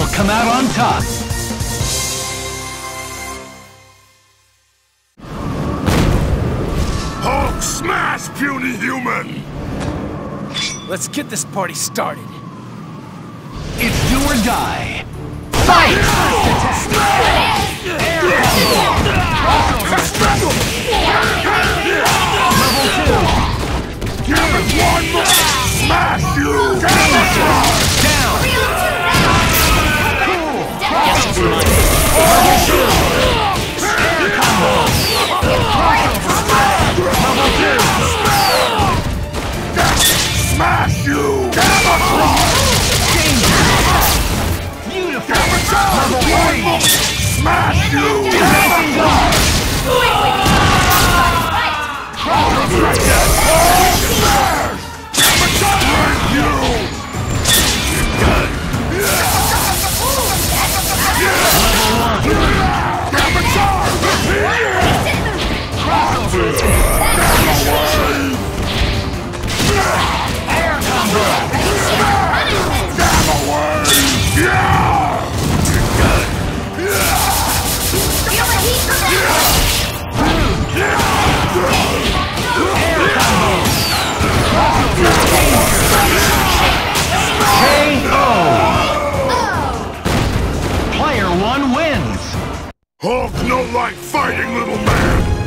will come out on top. Hulk smash, puny human! Let's get this party started. It's do or die. Fight! Smash you! Hulk no like fighting, little man!